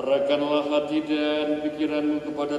Arahkanlah hati dan pikiranmu kepada